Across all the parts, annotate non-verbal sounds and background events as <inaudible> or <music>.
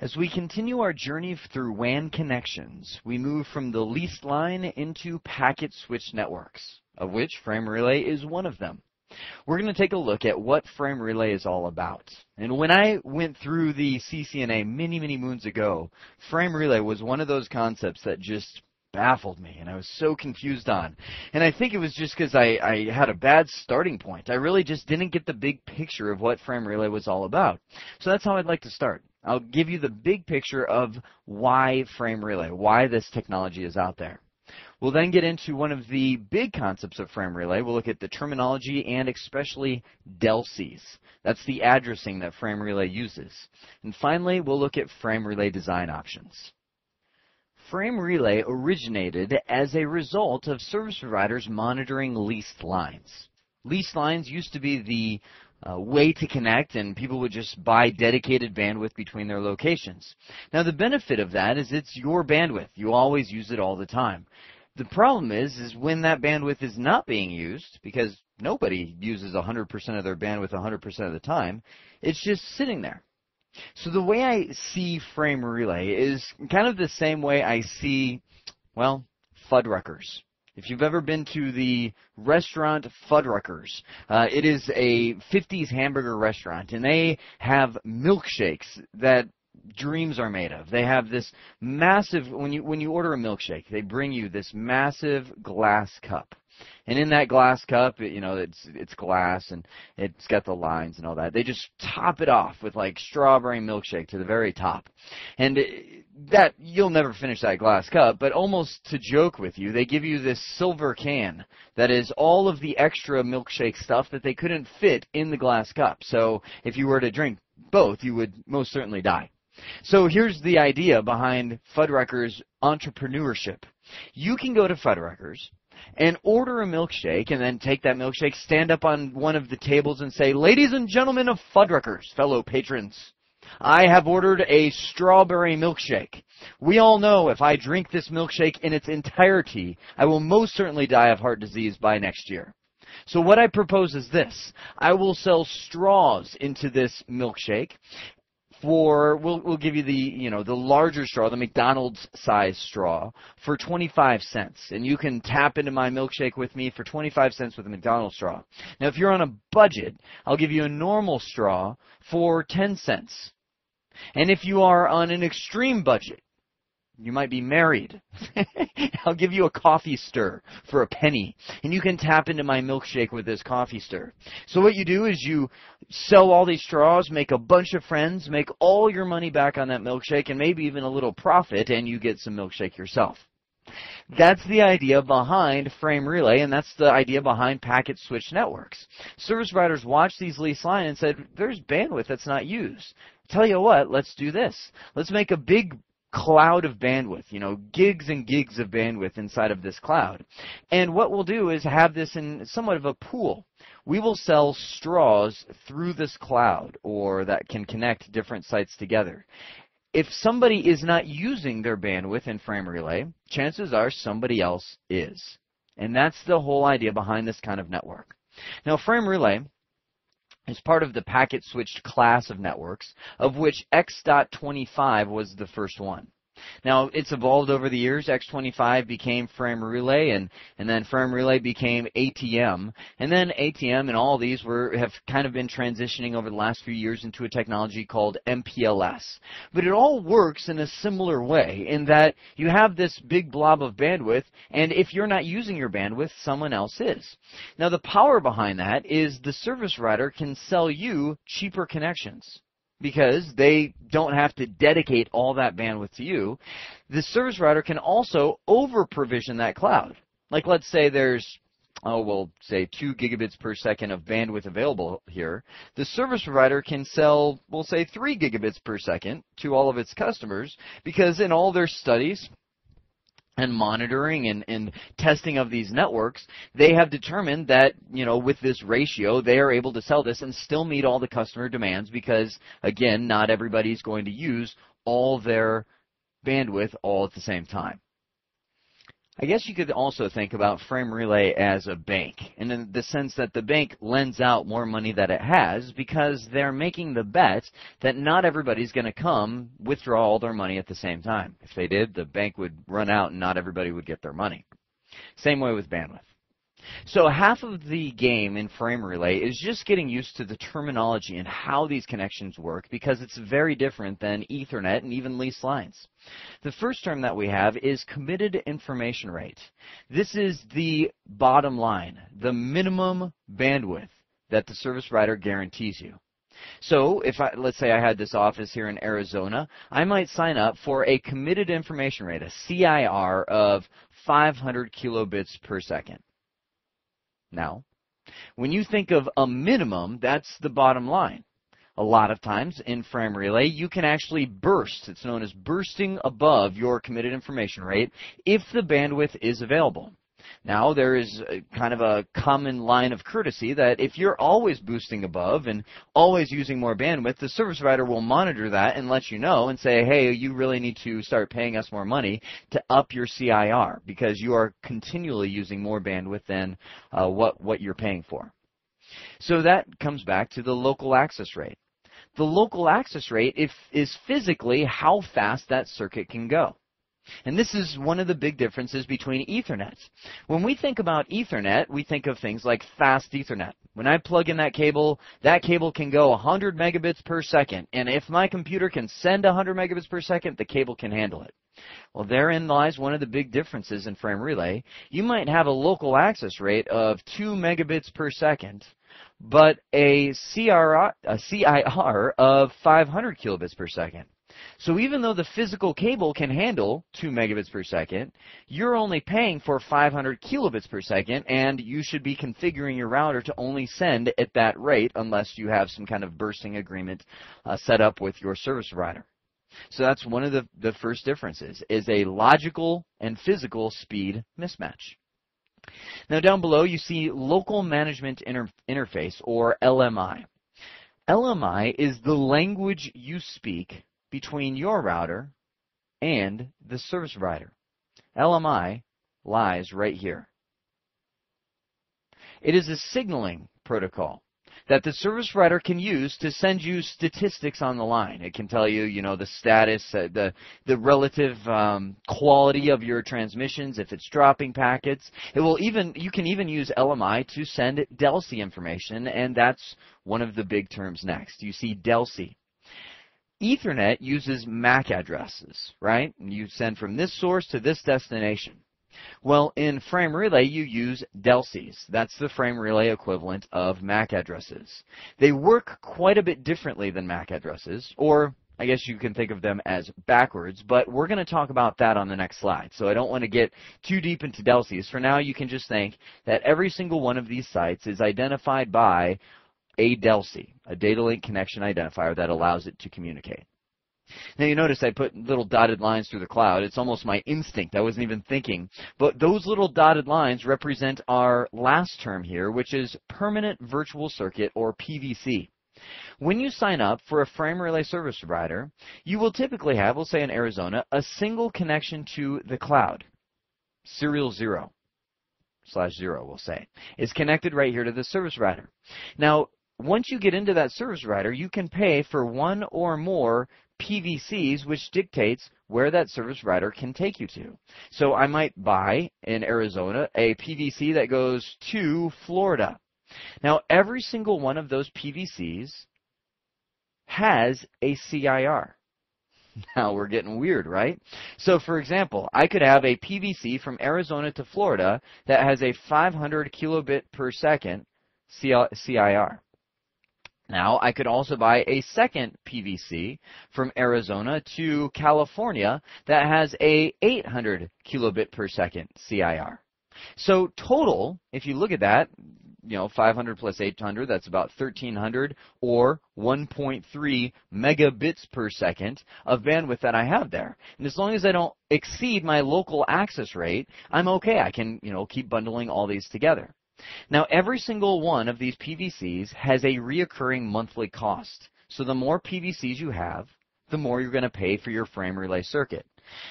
As we continue our journey through WAN connections, we move from the leased line into packet switch networks, of which Frame Relay is one of them. We're going to take a look at what Frame Relay is all about. And when I went through the CCNA many, many moons ago, Frame Relay was one of those concepts that just baffled me and I was so confused on. And I think it was just because I, I had a bad starting point. I really just didn't get the big picture of what Frame Relay was all about. So that's how I'd like to start. I'll give you the big picture of why frame relay, why this technology is out there. We'll then get into one of the big concepts of frame relay. We'll look at the terminology and especially DLCIs. That's the addressing that frame relay uses. And finally, we'll look at frame relay design options. Frame relay originated as a result of service providers monitoring leased lines. Leased lines used to be the uh, way to connect, and people would just buy dedicated bandwidth between their locations. Now, the benefit of that is it's your bandwidth. You always use it all the time. The problem is, is when that bandwidth is not being used, because nobody uses 100% of their bandwidth 100% of the time, it's just sitting there. So the way I see frame relay is kind of the same way I see, well, Fuddruckers. If you've ever been to the restaurant Fuddruckers, uh, it is a 50s hamburger restaurant, and they have milkshakes that dreams are made of. They have this massive when you when you order a milkshake, they bring you this massive glass cup. And in that glass cup, you know, it's it's glass and it's got the lines and all that. They just top it off with like strawberry milkshake to the very top. And that you'll never finish that glass cup, but almost to joke with you, they give you this silver can that is all of the extra milkshake stuff that they couldn't fit in the glass cup. So if you were to drink both, you would most certainly die. So here's the idea behind Fuddruckers entrepreneurship. You can go to Fuddruckers and order a milkshake and then take that milkshake, stand up on one of the tables and say, Ladies and gentlemen of Fuddruckers, fellow patrons, I have ordered a strawberry milkshake. We all know if I drink this milkshake in its entirety, I will most certainly die of heart disease by next year. So what I propose is this. I will sell straws into this milkshake for we'll we'll give you the you know the larger straw, the McDonald's size straw for 25 cents, and you can tap into my milkshake with me for 25 cents with a McDonald's straw. Now, if you're on a budget, I'll give you a normal straw for 10 cents. And if you are on an extreme budget, you might be married. <laughs> I'll give you a coffee stir for a penny, and you can tap into my milkshake with this coffee stir. So what you do is you sell all these straws, make a bunch of friends, make all your money back on that milkshake, and maybe even a little profit, and you get some milkshake yourself. That's the idea behind frame relay, and that's the idea behind packet switch networks. Service providers watched these lease lines and said, there's bandwidth that's not used. Tell you what, let's do this. Let's make a big cloud of bandwidth, you know, gigs and gigs of bandwidth inside of this cloud. And what we'll do is have this in somewhat of a pool. We will sell straws through this cloud or that can connect different sites together. If somebody is not using their bandwidth in frame relay, chances are somebody else is. And that's the whole idea behind this kind of network. Now, frame relay is part of the packet switched class of networks, of which X.25 was the first one. Now, it's evolved over the years. X25 became frame relay, and, and then frame relay became ATM. And then ATM and all these were, have kind of been transitioning over the last few years into a technology called MPLS. But it all works in a similar way in that you have this big blob of bandwidth, and if you're not using your bandwidth, someone else is. Now, the power behind that is the service provider can sell you cheaper connections because they don't have to dedicate all that bandwidth to you. The service provider can also over provision that cloud. Like let's say there's oh, we'll say 2 gigabits per second of bandwidth available here, the service provider can sell, we'll say 3 gigabits per second to all of its customers because in all their studies, and monitoring and, and testing of these networks, they have determined that, you know, with this ratio, they are able to sell this and still meet all the customer demands because, again, not everybody is going to use all their bandwidth all at the same time. I guess you could also think about Frame Relay as a bank, and in the sense that the bank lends out more money that it has because they're making the bet that not everybody's going to come withdraw all their money at the same time. If they did, the bank would run out and not everybody would get their money. Same way with bandwidth. So half of the game in frame relay is just getting used to the terminology and how these connections work because it's very different than Ethernet and even leased lines. The first term that we have is committed information rate. This is the bottom line, the minimum bandwidth that the service provider guarantees you. So if I, let's say I had this office here in Arizona, I might sign up for a committed information rate, a CIR of 500 kilobits per second. Now, when you think of a minimum, that's the bottom line. A lot of times in frame relay, you can actually burst. It's known as bursting above your committed information rate if the bandwidth is available. Now, there is kind of a common line of courtesy that if you're always boosting above and always using more bandwidth, the service provider will monitor that and let you know and say, hey, you really need to start paying us more money to up your CIR because you are continually using more bandwidth than uh, what, what you're paying for. So that comes back to the local access rate. The local access rate if, is physically how fast that circuit can go. And this is one of the big differences between Ethernet. When we think about Ethernet, we think of things like fast Ethernet. When I plug in that cable, that cable can go 100 megabits per second. And if my computer can send 100 megabits per second, the cable can handle it. Well, therein lies one of the big differences in frame relay. You might have a local access rate of 2 megabits per second, but a CR, a CIR of 500 kilobits per second. So even though the physical cable can handle 2 megabits per second, you're only paying for 500 kilobits per second, and you should be configuring your router to only send at that rate unless you have some kind of bursting agreement uh, set up with your service provider. So that's one of the, the first differences, is a logical and physical speed mismatch. Now down below you see Local Management Inter- Interface, or LMI. LMI is the language you speak between your router and the service provider. LMI lies right here. It is a signaling protocol that the service provider can use to send you statistics on the line. It can tell you, you know, the status, uh, the the relative um, quality of your transmissions, if it's dropping packets. It will even you can even use LMI to send DLCI information, and that's one of the big terms next. You see DLCI. Ethernet uses MAC addresses, right? You send from this source to this destination. Well, in frame relay, you use DLCIs. That's the frame relay equivalent of MAC addresses. They work quite a bit differently than MAC addresses, or I guess you can think of them as backwards, but we're going to talk about that on the next slide. So I don't want to get too deep into DLCIs. For now, you can just think that every single one of these sites is identified by a DLCI, a data link connection identifier that allows it to communicate. Now you notice I put little dotted lines through the cloud. It's almost my instinct. I wasn't even thinking. But those little dotted lines represent our last term here, which is permanent virtual circuit or PVC. When you sign up for a frame relay service provider, you will typically have, we'll say in Arizona, a single connection to the cloud. Serial zero slash zero, we'll say, is connected right here to the service provider. Now, once you get into that service provider, you can pay for one or more PVCs, which dictates where that service provider can take you to. So I might buy in Arizona a PVC that goes to Florida. Now, every single one of those PVCs has a CIR. <laughs> Now we're getting weird, right? So for example, I could have a PVC from Arizona to Florida that has a 500 kilobit per second CIR. Now, I could also buy a second PVC from Arizona to California that has a 800 kilobit per second CIR. So total, if you look at that, you know, 500 plus 800, that's about 1300 or 1.3 megabits per second of bandwidth that I have there. And as long as I don't exceed my local access rate, I'm okay. I can, you know, keep bundling all these together. Now, every single one of these PVCs has a reoccurring monthly cost. So the more PVCs you have, the more you're going to pay for your frame relay circuit.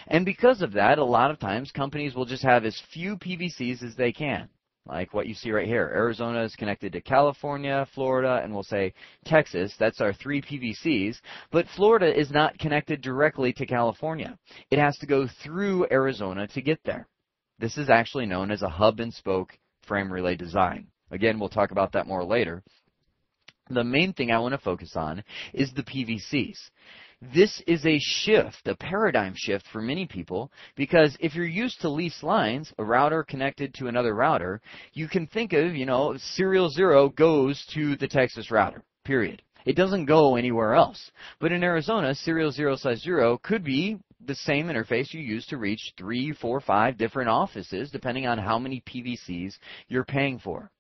And because of that, a lot of times companies will just have as few PVCs as they can like what you see right here. Arizona is connected to California, Florida, and we'll say Texas. That's our three PVCs. But Florida is not connected directly to California. It has to go through Arizona to get there. This is actually known as a hub and spoke frame relay design. Again, we'll talk about that more later. The main thing I want to focus on is the PVCs. This is a shift, a paradigm shift for many people because if you're used to leased lines, a router connected to another router, you can think of, you know, serial zero goes to the Texas router, period. It doesn't go anywhere else. But in Arizona, serial zero slash zero could be the same interface you use to reach three, four, five different offices, depending on how many PVCs you're paying for.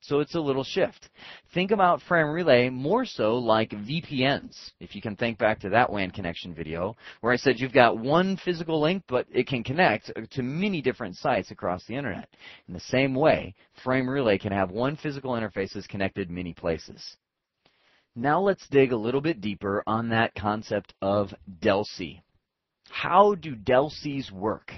So it's a little shift. Think about frame relay more so like VPNs, if you can think back to that WAN connection video, where I said you've got one physical link, but it can connect to many different sites across the internet. In the same way, frame relay can have one physical interface that's connected many places. Now let's dig a little bit deeper on that concept of DLCI. How do DLCIs work?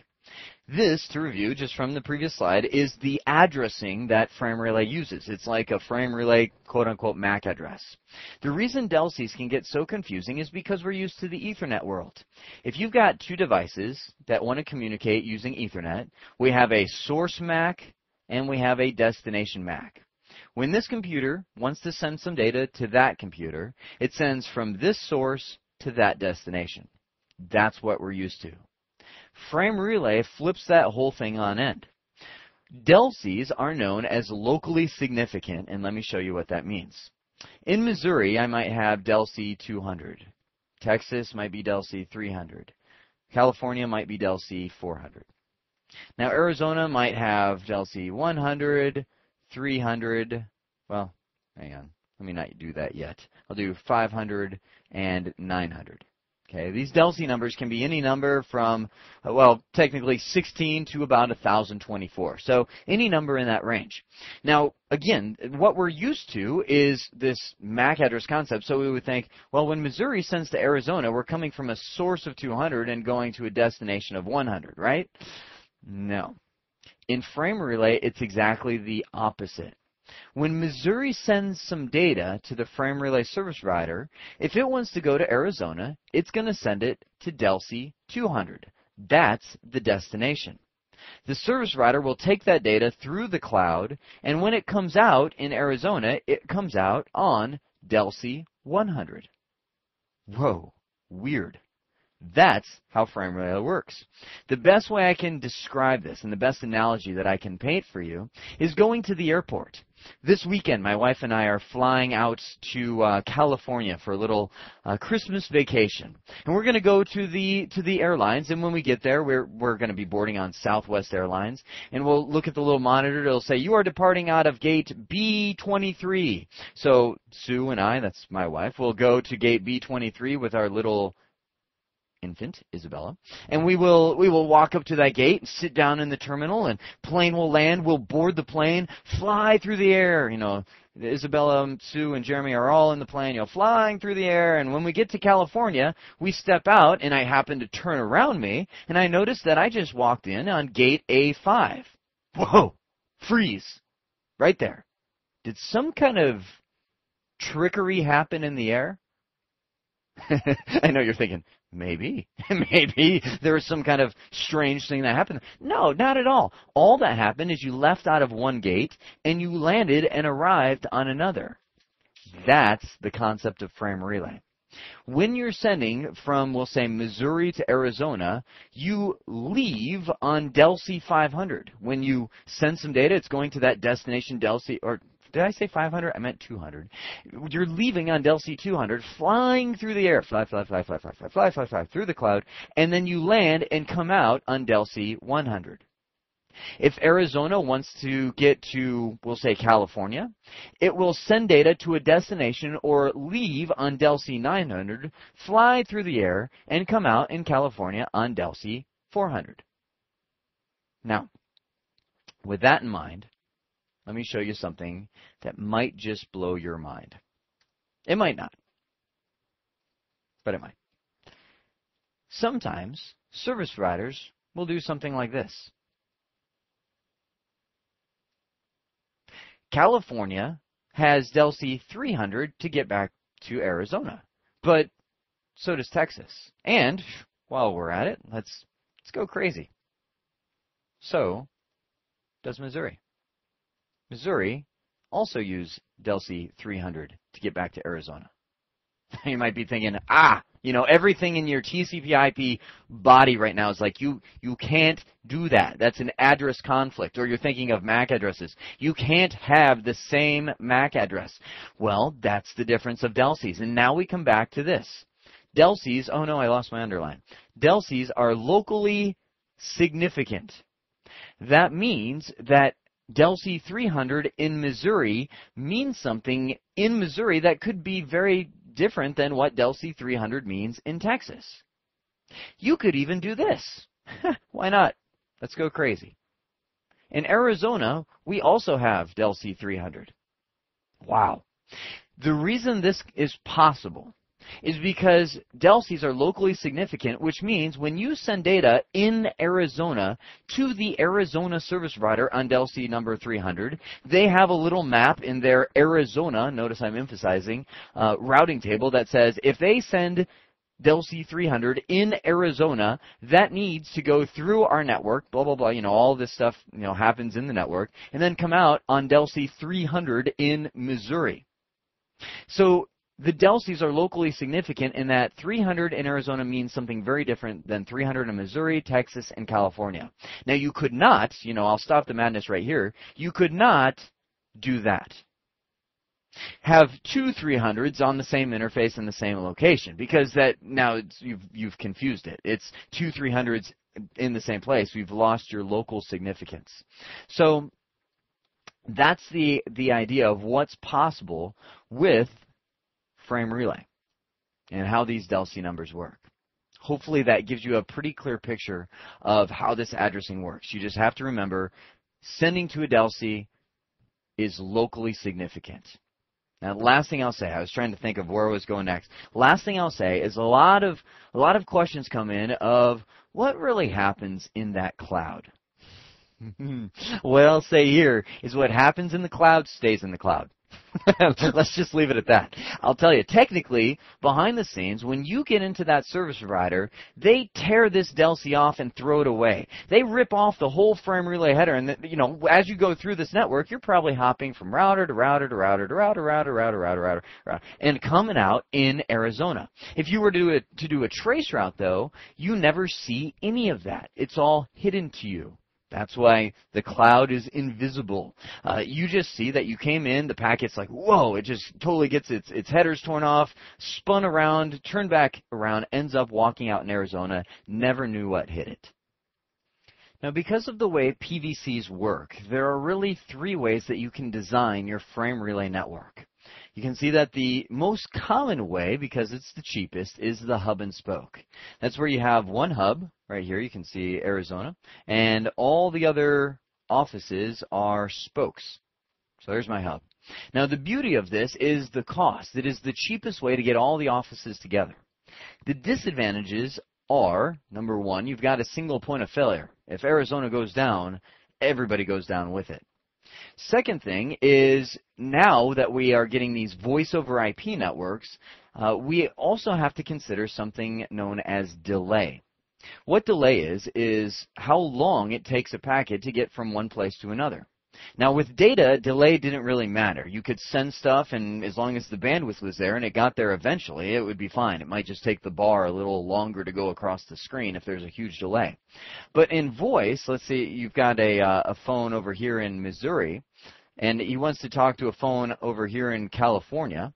This, to review just from the previous slide, is the addressing that frame relay uses. It's like a frame relay quote unquote MAC address. The reason DLCIs can get so confusing is because we're used to the Ethernet world. If you've got two devices that want to communicate using Ethernet, we have a source MAC and we have a destination MAC. When this computer wants to send some data to that computer, it sends from this source to that destination. That's what we're used to. Frame relay flips that whole thing on end. DLCIs are known as locally significant, and let me show you what that means. In Missouri, I might have DLCI 200. Texas might be DLCI 300. California might be DLCI 400. Now, Arizona might have DLCI 100, 300. Well, hang on. Let me not do that yet. I'll do 500 and 900. Okay, these DLCI numbers can be any number from, uh, well, technically 16 to about 1024. So any number in that range. Now, again, what we're used to is this MAC address concept. So we would think, well, when Missouri sends to Arizona, we're coming from a source of 200 and going to a destination of 100, right? No. In frame relay, it's exactly the opposite. When Missouri sends some data to the frame relay service provider, if it wants to go to Arizona, it's going to send it to DLCI 200. That's the destination. The service provider will take that data through the cloud, and when it comes out in Arizona, it comes out on DLCI 100. Whoa, weird. That's how frame relay works. The best way I can describe this and the best analogy that I can paint for you is going to the airport. This weekend, my wife and I are flying out to uh, California for a little uh, Christmas vacation, and we're going to go to the to the airlines. And when we get there, we're we're going to be boarding on Southwest Airlines, and we'll look at the little monitor. It'll say you are departing out of gate B23. So Sue and I, that's my wife, will go to gate B23 with our little infant Isabella, and we will we will walk up to that gate and sit down in the terminal, and plane will land. We'll board the plane, fly through the air. You know, Isabella, Sue, and Jeremy are all in the plane, you know, flying through the air. And when we get to California, we step out, and I happen to turn around me, and I notice that I just walked in on gate A5. Whoa! Freeze! Right there. Did some kind of trickery happen in the air? <laughs> I know you're thinking, maybe, <laughs> maybe there was some kind of strange thing that happened. No, not at all. All that happened is you left out of one gate and you landed and arrived on another. That's the concept of frame relay. When you're sending from, we'll say, Missouri to Arizona, you leave on DLCI 500. When you send some data, it's going to that destination DLCI, or did I say 500? I meant 200. You're leaving on DLCI 200, flying through the air, fly, fly, fly, fly, fly, fly, fly, fly, fly, through the cloud, and then you land and come out on DLCI 100. If Arizona wants to get to, we'll say California, it will send data to a destination or leave on DLCI 900, fly through the air, and come out in California on DLCI 400. Now, with that in mind, let me show you something that might just blow your mind. It might not, but it might. Sometimes service providers will do something like this. California has DLCI 300 to get back to Arizona, but so does Texas. And while we're at it, let's let's go crazy. So does Missouri. Missouri also use DLCI 300 to get back to Arizona. <laughs> you might be thinking, ah, you know, everything in your TCP/IP body right now is like you you can't do that. That's an address conflict. Or you're thinking of MAC addresses. You can't have the same MAC address. Well, that's the difference of DLCIs. And now we come back to this. DLCIs, oh no, I lost my underline. DLCIs are locally significant. That means that DLCI 300 in Missouri means something in Missouri that could be very different than what DLCI 300 means in Texas. You could even do this. <laughs> Why not? Let's go crazy. In Arizona, we also have DLCI 300. Wow. The reason this is possible is because DLCIs are locally significant, which means when you send data in Arizona to the Arizona service provider on DLCI number 300, they have a little map in their Arizona, notice I'm emphasizing, uh, routing table that says if they send DLCI300 in Arizona that needs to go through our network, blah, blah, blah, you know, all this stuff, you know, happens in the network, and then come out on DLCI300 in Missouri. So the DLCIs are locally significant in that 300 in Arizona means something very different than 300 in Missouri, Texas, and California. Now you could not, you know, I'll stop the madness right here, you could not do that. Have two 300s on the same interface in the same location because that now you've you've confused it. It's two 300s in the same place. We've lost your local significance. So that's the the idea of what's possible with frame relay and how these DLCI numbers work. Hopefully that gives you a pretty clear picture of how this addressing works. You just have to remember sending to a DLCI is locally significant. Now, last thing I'll say, I was trying to think of where I was going next. Last thing I'll say is a lot of a lot of questions come in of what really happens in that cloud. <laughs> what I'll say here is what happens in the cloud stays in the cloud. <laughs> Let's just leave it at that. I'll tell you, technically, behind the scenes, when you get into that service provider, they tear this DLCI off and throw it away. They rip off the whole frame relay header, and you know, as you go through this network, you're probably hopping from router to router to router to router, to router, router, router, router, router, and coming out in Arizona. If you were to do a, to do a trace route, though, you never see any of that. It's all hidden to you. That's why the cloud is invisible. Uh, you just see that you came in, the packet's like, whoa, it just totally gets its, its headers torn off, spun around, turned back around, ends up walking out in Arizona, never knew what hit it. Now, because of the way PVCs work, there are really three ways that you can design your frame relay network. You can see that the most common way, because it's the cheapest, is the hub and spoke. That's where you have one hub, right here, you can see Arizona, and all the other offices are spokes. So there's my hub. Now the beauty of this is the cost. It is the cheapest way to get all the offices together. The disadvantages are, number one, you've got a single point of failure. If Arizona goes down, everybody goes down with it. Second thing is now that we are getting these voice over IP networks, uh, we also have to consider something known as delay. What delay is, is how long it takes a packet to get from one place to another. Now with data, delay didn't really matter. You could send stuff and as long as the bandwidth was there and it got there eventually, it would be fine. It might just take the bar a little longer to go across the screen if there's a huge delay. But in voice, let's say you've got a, uh, a phone over here in Missouri and he wants to talk to a phone over here in California.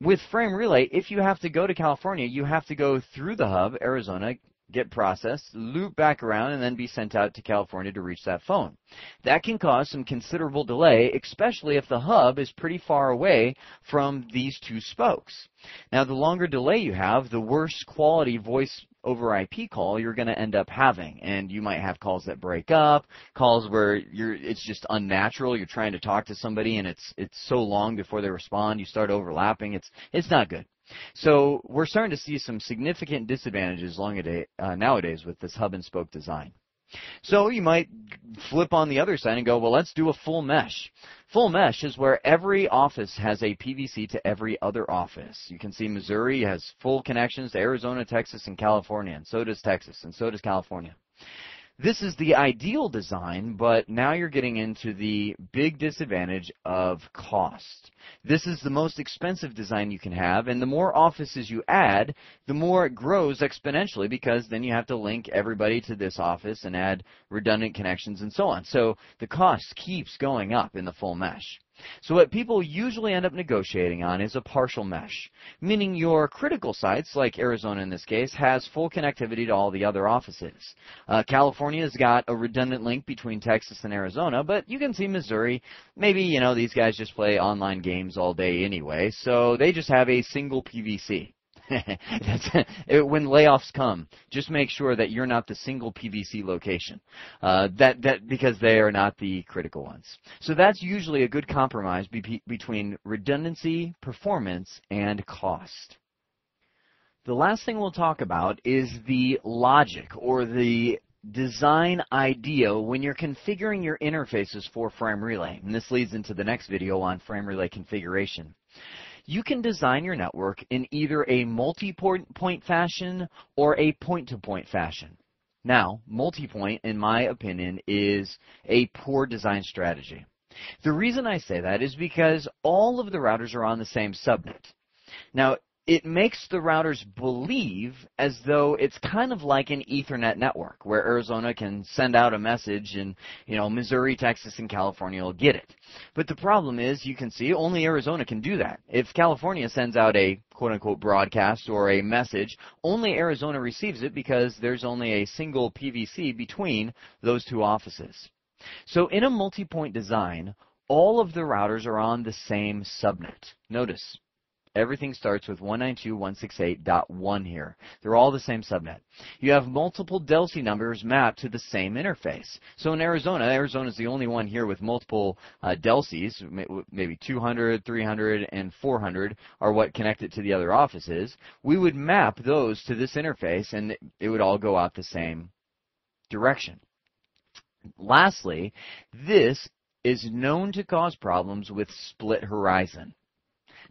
With frame relay, if you have to go to California, you have to go through the hub, Arizona, get processed, loop back around, and then be sent out to California to reach that phone. That can cause some considerable delay, especially if the hub is pretty far away from these two spokes. Now, the longer delay you have, the worse quality voice over IP call you're going to end up having. And you might have calls that break up, calls where you're it's just unnatural. You're trying to talk to somebody and it's it's so long before they respond, you start overlapping. It's it's not good. So we're starting to see some significant disadvantages uh, nowadays with this hub and spoke design. So you might flip on the other side and go, well, let's do a full mesh. Full mesh is where every office has a PVC to every other office. You can see Missouri has full connections to Arizona, Texas, and California, and so does Texas, and so does California. This is the ideal design, but now you're getting into the big disadvantage of cost. This is the most expensive design you can have, and the more offices you add, the more it grows exponentially because then you have to link everybody to this office and add redundant connections and so on. So the cost keeps going up in the full mesh. So what people usually end up negotiating on is a partial mesh, meaning your critical sites, like Arizona in this case, has full connectivity to all the other offices. Uh, California's got a redundant link between Texas and Arizona, but you can see Missouri, maybe, you know, these guys just play online games all day anyway, so they just have a single PVC. <laughs> when layoffs come, just make sure that you're not the single PVC location. Uh, that that because they are not the critical ones. So that's usually a good compromise be- between redundancy, performance, and cost. The last thing we'll talk about is the logic or the design idea when you're configuring your interfaces for Frame Relay. And this leads into the next video on Frame Relay configuration you can design your network in either a multi-point fashion or a point-to-point fashion. Now, multi-point, in my opinion, is a poor design strategy. The reason I say that is because all of the routers are on the same subnet. Now, it makes the routers believe as though it's kind of like an Ethernet network where Arizona can send out a message and, you know, Missouri, Texas, and California will get it. But the problem is, you can see, only Arizona can do that. If California sends out a quote unquote broadcast or a message, only Arizona receives it because there's only a single PVC between those two offices. So in a multi-point design, all of the routers are on the same subnet. Notice, Everything starts with 192.168.1 here. They're all the same subnet. You have multiple DLCI numbers mapped to the same interface. So in Arizona, Arizona is the only one here with multiple uh, DLCIs, maybe 200, 300, and 400 are what connect it to the other offices. We would map those to this interface and it would all go out the same direction. Lastly, this is known to cause problems with split horizon.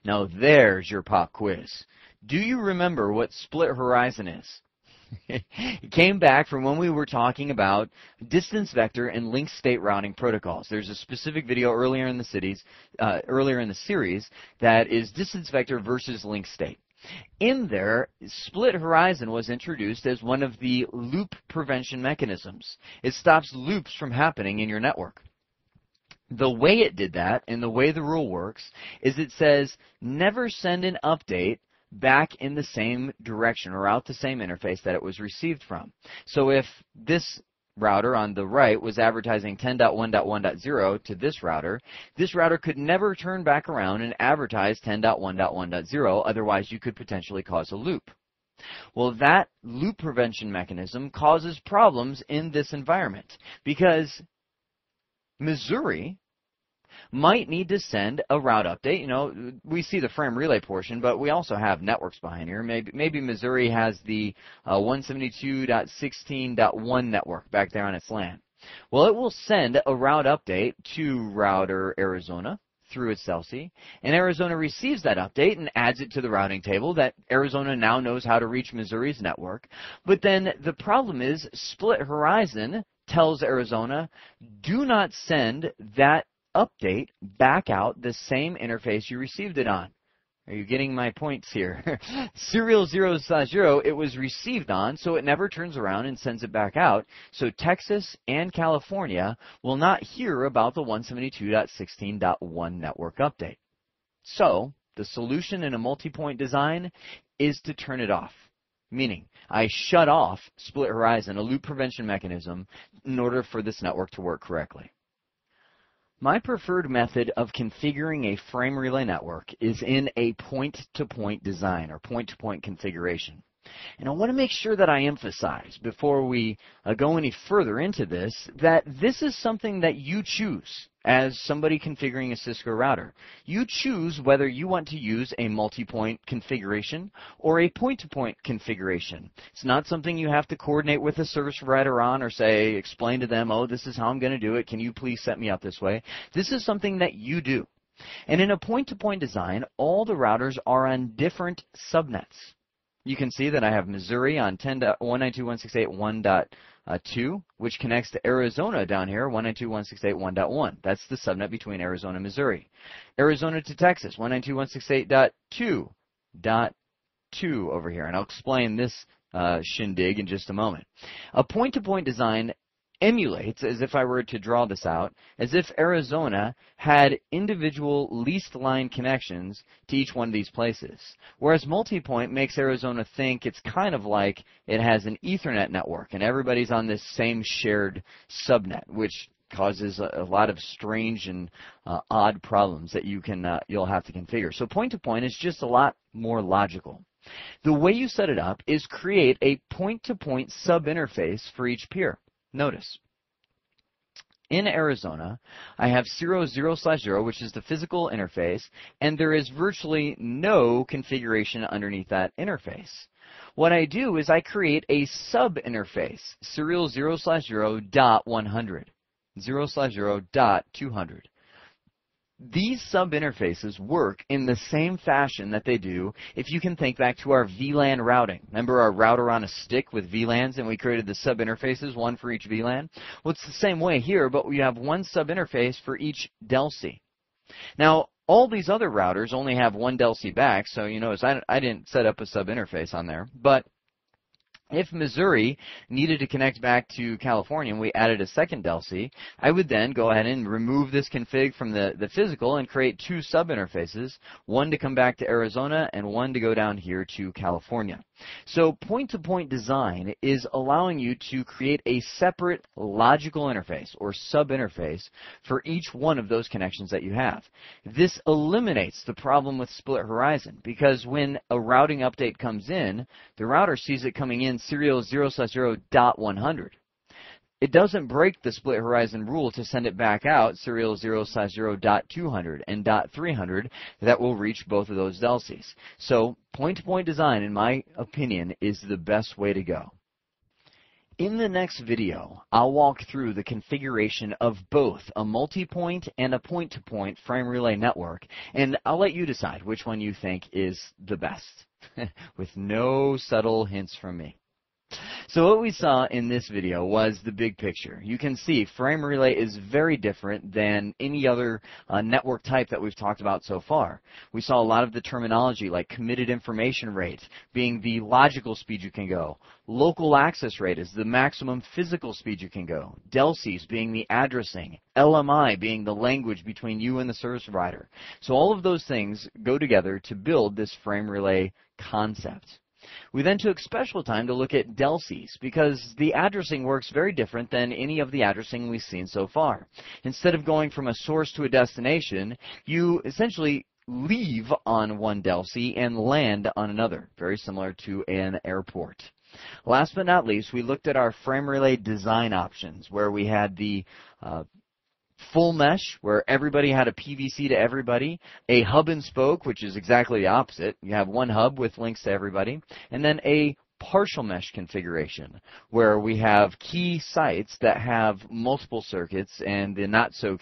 Now there's your pop quiz. Do you remember what split horizon is? <laughs> it came back from when we were talking about distance vector and link state routing protocols. There's a specific video earlier in the cities, uh, earlier in the series that is distance vector versus link state. In there, split horizon was introduced as one of the loop prevention mechanisms. It stops loops from happening in your network the way it did that and the way the rule works is it says never send an update back in the same direction or out the same interface that it was received from. So if this router on the right was advertising 10.1.1.0 to this router, this router could never turn back around and advertise 10.1.1.0, otherwise you could potentially cause a loop. Well, that loop prevention mechanism causes problems in this environment because Missouri might need to send a route update. You know, we see the frame relay portion, but we also have networks behind here. Maybe, maybe Missouri has the uh, 172.16.1 network back there on its LAN. Well, it will send a route update to router Arizona through its DLCI, and Arizona receives that update and adds it to the routing table that Arizona now knows how to reach Missouri's network. But then the problem is Split Horizon tells Arizona, do not send that update back out the same interface you received it on. Are you getting my points here? <laughs> Serial 0 slash 0, it was received on, so it never turns around and sends it back out. So Texas and California will not hear about the 172.16.1 network update. So, the solution in a multi-point design is to turn it off. Meaning, I shut off split horizon, a loop prevention mechanism, in order for this network to work correctly. My preferred method of configuring a frame relay network is in a point-to-point design or point-to-point configuration. And I want to make sure that I emphasize before we uh, go any further into this that this is something that you choose as somebody configuring a Cisco router. You choose whether you want to use a multi-point configuration or a point-to-point configuration. It's not something you have to coordinate with a service provider on or say, explain to them, oh, this is how I'm going to do it. Can you please set me up this way? This is something that you do. And in a point-to-point design, all the routers are on different subnets. You can see that I have Missouri on 10.192.168.1.2, which connects to Arizona down here, 192.168.1.1. That's the subnet between Arizona and Missouri. Arizona to Texas, 192.168.2.2 over here. And I'll explain this uh, shindig in just a moment. A point-to-point design emulates, as if I were to draw this out, as if Arizona had individual leased line connections to each one of these places. Whereas multipoint makes Arizona think it's kind of like it has an Ethernet network and everybody's on this same shared subnet, which causes a, a lot of strange and uh, odd problems that you can uh, you'll have to configure. So point to point is just a lot more logical. The way you set it up is create a point-to-point sub interface for each peer. Notice, in Arizona, I have 0, 0 slash 0, which is the physical interface, and there is virtually no configuration underneath that interface. What I do is I create a sub interface, serial 0 slash 0 dot 100, 0 slash 0 dot 200 these sub-interfaces work in the same fashion that they do if you can think back to our VLAN routing. Remember our router on a stick with VLANs and we created the sub-interfaces, one for each VLAN? Well, it's the same way here, but we have one sub-interface for each DLCI. Now, all these other routers only have one DLCI back, so you notice I, I didn't set up a sub-interface on there, but if Missouri needed to connect back to California and we added a second DLCI, I would then go ahead and remove this config from the, the physical and create two sub-interfaces, one to come back to Arizona and one to go down here to California. So point-to-point design is allowing you to create a separate logical interface or sub-interface for each one of those connections that you have. This eliminates the problem with split horizon because when a routing update comes in, the router sees it coming in serial 0 0 dot 100. It doesn't break the split horizon rule to send it back out serial 0 0 dot 200 and dot 300 that will reach both of those DLCIs. So point-to-point design, in my opinion, is the best way to go. In the next video, I'll walk through the configuration of both a multi-point and a point-to-point frame relay network, and I'll let you decide which one you think is the best, <laughs> with no subtle hints from me. So what we saw in this video was the big picture. You can see frame relay is very different than any other uh, network type that we've talked about so far. We saw a lot of the terminology like committed information rate being the logical speed you can go. Local access rate is the maximum physical speed you can go. DLCIs being the addressing. LMI being the language between you and the service provider. So all of those things go together to build this frame relay concept. We then took special time to look at DLCIs because the addressing works very different than any of the addressing we've seen so far. Instead of going from a source to a destination, you essentially leave on one DLCI and land on another, very similar to an airport. Last but not least, we looked at our frame relay design options where we had the uh, full mesh where everybody had a PVC to everybody, a hub and spoke, which is exactly the opposite. You have one hub with links to everybody, and then a partial mesh configuration where we have key sites that have multiple circuits and the not so